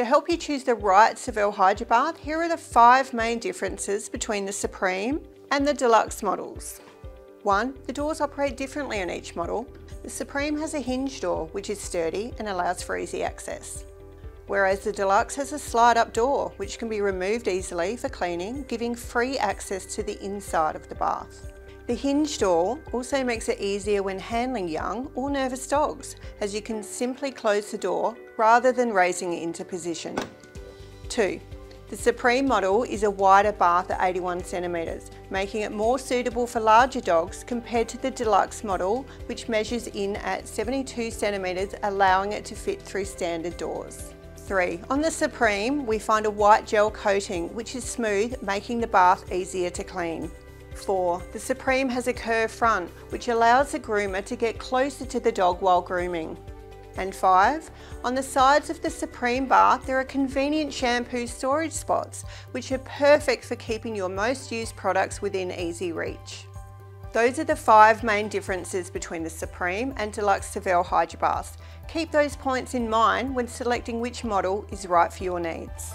To help you choose the right Savel Hydrobath, here are the five main differences between the Supreme and the Deluxe models. 1. The doors operate differently on each model. The Supreme has a hinge door, which is sturdy and allows for easy access. Whereas the Deluxe has a slide up door, which can be removed easily for cleaning, giving free access to the inside of the bath. The hinge door also makes it easier when handling young or nervous dogs, as you can simply close the door rather than raising it into position. 2. The Supreme model is a wider bath at 81 centimetres, making it more suitable for larger dogs compared to the Deluxe model, which measures in at 72 centimetres, allowing it to fit through standard doors. 3. On the Supreme, we find a white gel coating, which is smooth, making the bath easier to clean. 4. The Supreme has a curved front, which allows the groomer to get closer to the dog while grooming. And five, on the sides of the Supreme bar, there are convenient shampoo storage spots which are perfect for keeping your most used products within easy reach. Those are the five main differences between the Supreme and Deluxe Savel Hydrobaths. Keep those points in mind when selecting which model is right for your needs.